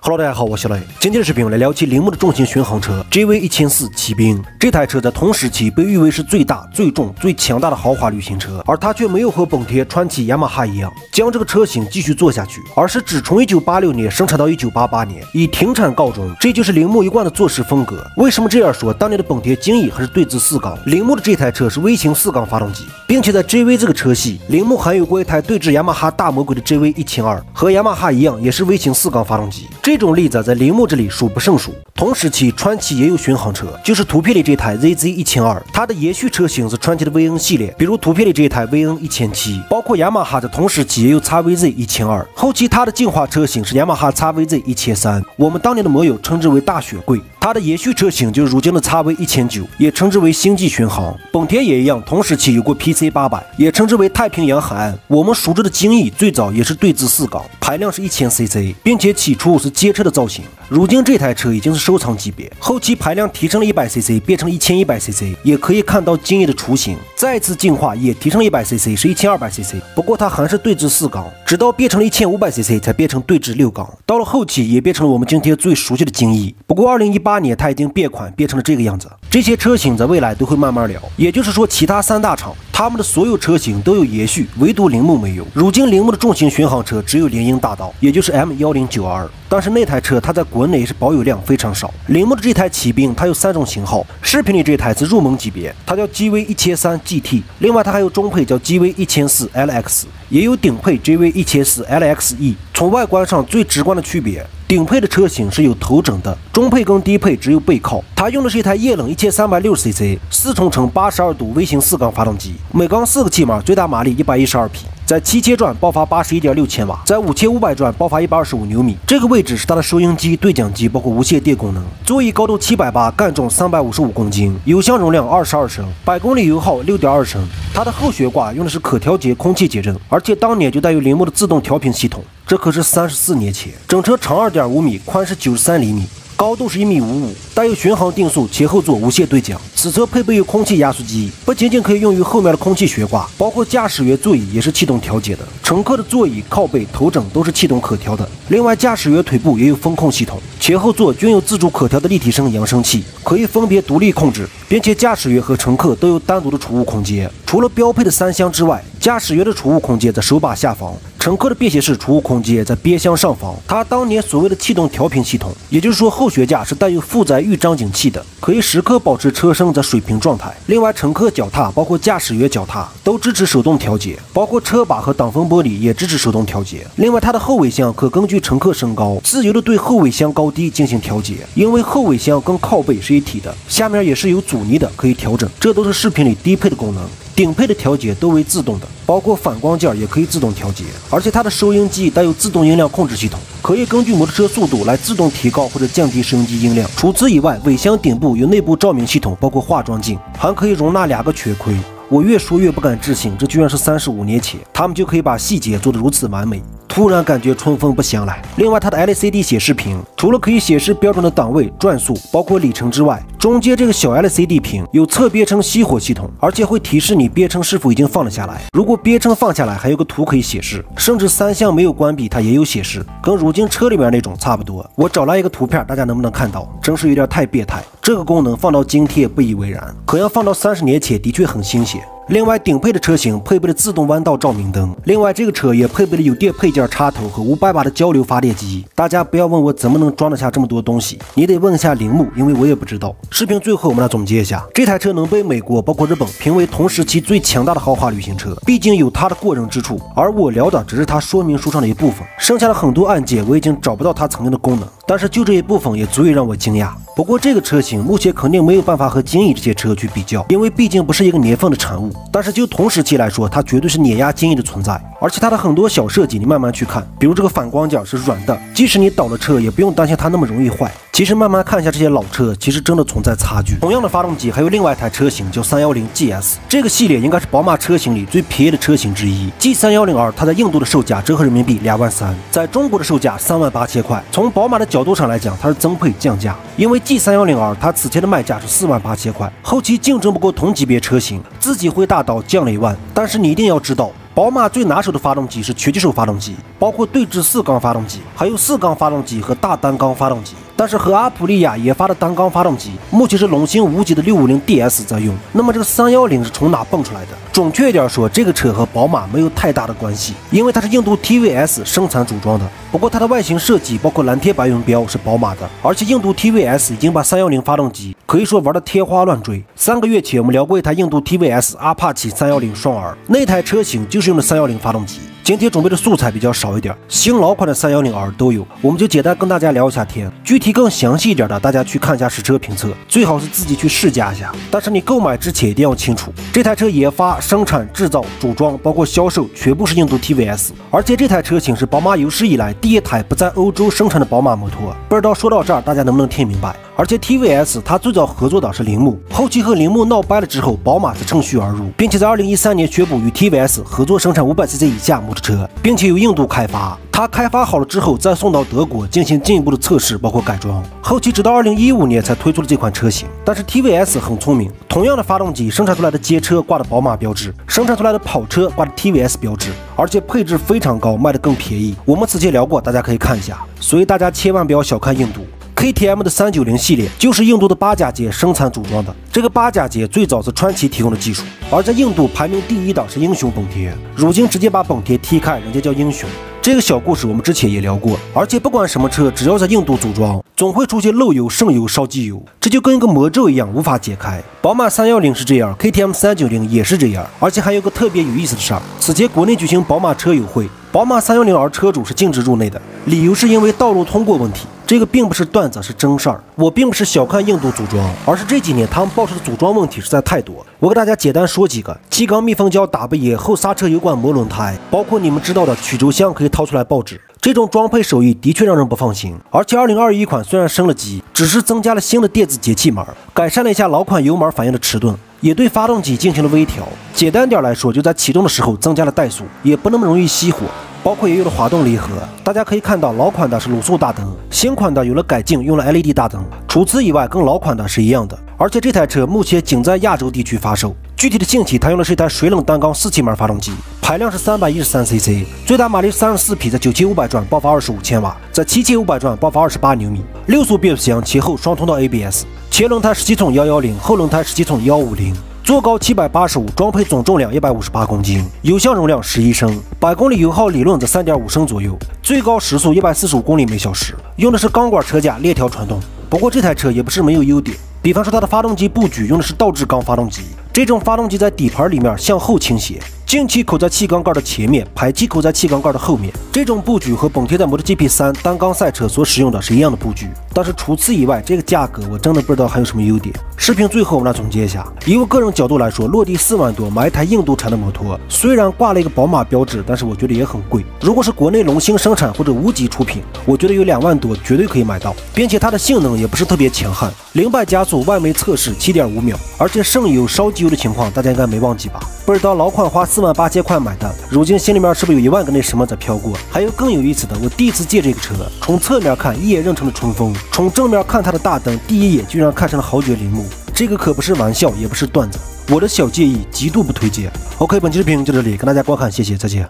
Hello，大家好，我是小雷。今天的视频我来聊起铃木的重型巡航车 JV 一千四骑兵。这台车在同时期被誉为是最大、最重、最强大的豪华旅行车，而它却没有和本田、川崎、雅马哈一样将这个车型继续做下去，而是只从1986年生产到1988年，以停产告终。这就是铃木一贯的做事风格。为什么这样说？当年的本田精益还是对置四缸，铃木的这台车是微型四缸发动机，并且在 JV 这个车系，铃木还有过一台对置雅马哈大魔鬼的 JV 一千二，和雅马哈一样，也是微型四缸发动机。这种例子在铃木这里数不胜数。同时期，川崎也有巡航车，就是图片里这台 ZZ 一千二，它的延续车型是川崎的 VN 系列，比如图片里这一台 VN 一千七。包括雅马哈的同时期也有 XVZ 一千二，后期它的进化车型是雅马哈 XVZ 一千三，我们当年的摩友称之为大雪柜。它的延续车型就是如今的 XV 一千九，也称之为星际巡航。本田也一样，同时期有过 PC 八百，也称之为太平洋海岸。我们熟知的精益最早也是对置四缸，排量是一千 CC，并且起初是街车的造型。如今这台车已经是收藏级别，后期排量提升了一百 CC，变成一千一百 CC，也可以看到精益的雏形。再次进化也提升了一百 CC，是一千二百 CC，不过它还是对置四缸，直到变成了一千五百 CC 才变成对置六缸。到了后期也变成了我们今天最熟悉的精益。不过二零一八年它已经变款变成了这个样子。这些车型在未来都会慢慢聊，也就是说其他三大厂他们的所有车型都有延续，唯独铃木没有。如今铃木的重型巡航车只有联鹰大道，也就是 M 幺零九二。但是那台车它在国内是保有量非常少。铃木的这台骑兵它有三种型号，视频里这台是入门级别，它叫 GV 一千三 GT。另外它还有中配叫 GV 一千四 LX，也有顶配 GV 一千四 LXE。从外观上最直观的区别，顶配的车型是有头枕的，中配跟低配只有背靠。它用的是一台液冷一千三百六十 cc 四冲程八十二度微型四缸发动机，每缸四个气门，最大马力一百一十二匹。在七千转爆发八十一点六千瓦，在五千五百转爆发一百二十五牛米。这个位置是它的收音机、对讲机，包括无线电功能。座椅高度七百八，干重三百五十五公斤，油箱容量二十二升，百公里油耗六点二升。它的后悬挂用的是可调节空气减震，而且当年就带有铃木的自动调频系统，这可是三十四年前。整车长二点五米，宽是九十三厘米。高度是一米五五，带有巡航定速，前后座无线对讲。此车配备有空气压缩机，不仅仅可以用于后面的空气悬挂，包括驾驶员座椅也是气动调节的。乘客的座椅、靠背、头枕都是气动可调的。另外，驾驶员腿部也有风控系统，前后座均有自主可调的立体声扬声器，可以分别独立控制，并且驾驶员和乘客都有单独的储物空间。除了标配的三厢之外，驾驶员的储物空间在手把下方。乘客的便携式储物空间在边箱上方。它当年所谓的气动调频系统，也就是说后悬架是带有负载预张紧器的，可以时刻保持车身在水平状态。另外，乘客脚踏包括驾驶员脚踏都支持手动调节，包括车把和挡风玻璃也支持手动调节。另外，它的后尾箱可根据乘客身高自由的对后尾箱高低进行调节，因为后尾箱跟靠背是一体的，下面也是有阻尼的，可以调整。这都是视频里低配的功能。顶配的调节都为自动的，包括反光件也可以自动调节，而且它的收音机带有自动音量控制系统，可以根据摩托车速度来自动提高或者降低收音机音量。除此以外，尾箱顶部有内部照明系统，包括化妆镜，还可以容纳两个全盔。我越说越不敢置信，这居然是三十五年前，他们就可以把细节做得如此完美。突然感觉春风不相来。另外，它的 LCD 显示屏除了可以显示标准的档位、转速，包括里程之外，中间这个小 LCD 屏有侧编程熄火系统，而且会提示你编程是否已经放了下来。如果编程放下来，还有个图可以显示，甚至三项没有关闭，它也有显示，跟如今车里面那种差不多。我找来一个图片，大家能不能看到？真是有点太变态。这个功能放到今天不以为然，可要放到三十年前，的确很新鲜。另外，顶配的车型配备了自动弯道照明灯。另外，这个车也配备了有电配件插头和五百瓦的交流发电机。大家不要问我怎么能装得下这么多东西，你得问一下铃木，因为我也不知道。视频最后我们来总结一下，这台车能被美国包括日本评为同时期最强大的豪华旅行车，毕竟有它的过人之处。而我聊的只是它说明书上的一部分，剩下的很多按键我已经找不到它曾经的功能。但是就这一部分也足以让我惊讶。不过这个车型目前肯定没有办法和精益这些车去比较，因为毕竟不是一个年份的产物。但是就同时期来说，它绝对是碾压精益的存在。而且它的很多小设计，你慢慢去看，比如这个反光角是软的，即使你倒了车，也不用担心它那么容易坏。其实慢慢看一下这些老车，其实真的存在差距。同样的发动机，还有另外一台车型叫 310GS，这个系列应该是宝马车型里最便宜的车型之一。G310R 它在印度的售价折合人民币两万三，在中国的售价三万八千块。从宝马的角度上来讲，它是增配降价，因为 G310R 它此前的卖价是四万八千块，后期竞争不过同级别车型，自己会大刀降了一万。但是你一定要知道。宝马最拿手的发动机是拳击手发动机，包括对置四缸发动机，还有四缸发动机和大单缸发动机。但是和阿普利亚研发的单缸发动机，目前是龙芯无极的 650DS 在用。那么这个310是从哪蹦出来的？准确一点说，这个车和宝马没有太大的关系，因为它是印度 TVS 生产组装的。不过它的外形设计，包括蓝天白云标是宝马的，而且印度 TVS 已经把310发动机可以说玩的天花乱坠。三个月前我们聊过一台印度 TVS 阿帕奇310双 R，那台车型就是用的310发动机。今天准备的素材比较少一点，新老款的 310R 都有，我们就简单跟大家聊一下天。具体更详细一点的，大家去看一下实车评测，最好是自己去试驾一下。但是你购买之前一定要清楚，这台车研发、生产、制造、组装，包括销售，全部是印度 TVS。而且这台车型是宝马有史以来第一台不在欧洲生产的宝马摩托。不知道说到这儿，大家能不能听明白？而且 TVS 它最早合作的是铃木，后期和铃木闹掰了之后，宝马才趁虚而入，并且在2013年宣布与 TVS 合作生产 500cc 以下摩托车，并且由印度开发。它开发好了之后，再送到德国进行进一步的测试，包括改装。后期直到2015年才推出了这款车型。但是 TVS 很聪明，同样的发动机生产出来的街车挂的宝马标志，生产出来的跑车挂的 TVS 标志，而且配置非常高，卖的更便宜。我们此前聊过，大家可以看一下。所以大家千万不要小看印度。KTM 的三九零系列就是印度的八甲节生产组装的。这个八甲节最早是川崎提供的技术，而在印度排名第一档是英雄本田，如今直接把本田踢开，人家叫英雄。这个小故事我们之前也聊过。而且不管什么车，只要在印度组装，总会出现漏油、渗油、烧机油，这就跟一个魔咒一样，无法解开。宝马三幺零是这样，KTM 三九零也是这样。而且还有个特别有意思的事儿，此前国内举行宝马车友会，宝马三幺零 R 车主是禁止入内的，理由是因为道路通过问题。这个并不是段子，是真事儿。我并不是小看印度组装，而是这几年他们爆出的组装问题实在太多。我给大家简单说几个：气缸密封胶打不严，后刹车油管磨轮胎，包括你们知道的曲轴箱可以掏出来报纸。这种装配手艺的确让人不放心。而且2021款虽然升了级，只是增加了新的电子节气门，改善了一下老款油门反应的迟钝，也对发动机进行了微调。简单点来说，就在启动的时候增加了怠速，也不那么容易熄火。包括也有了滑动离合，大家可以看到，老款的是卤素大灯，新款的有了改进，用了 LED 大灯。除此以外，跟老款的是一样的。而且这台车目前仅在亚洲地区发售。具体的信息，它用的是一台水冷单缸四气门发动机，排量是三百一十三 cc，最大马力三十四匹，在九千五百转爆发二十五千瓦，在七千五百转爆发二十八牛米。六速变速箱，前后双通道 ABS，前轮胎十七寸幺幺零，后轮胎十七寸幺五零。座高七百八十五，装配总重量一百五十八公斤，油箱容量十一升，百公里油耗理论在三点五升左右，最高时速一百四十五公里每小时，用的是钢管车架，链条传动。不过这台车也不是没有优点，比方说它的发动机布局用的是倒置缸发动机，这种发动机在底盘里面向后倾斜。进气口在气缸盖的前面，排气口在气缸盖的后面。这种布局和本田的 MotoGP 三单缸赛车所使用的是一样的布局。但是除此以外，这个价格我真的不知道还有什么优点。视频最后我们来总结一下：以我个人角度来说，落地四万多买一台印度产的摩托，虽然挂了一个宝马标志，但是我觉得也很贵。如果是国内龙兴生产或者无极出品，我觉得有两万多绝对可以买到，并且它的性能也不是特别强悍。零百加速外媒测试七点五秒，而且渗油烧机油的情况大家应该没忘记吧？不知道老款花四万八千块买的，如今心里面是不是有一万个那什么在飘过？还有更有意思的，我第一次借这个车，从侧面看一眼认成了春风，从正面看它的大灯，第一眼居然看上了豪爵铃木，这个可不是玩笑，也不是段子，我的小建议极度不推荐。OK，本期视频就这里，跟大家观看，谢谢，再见。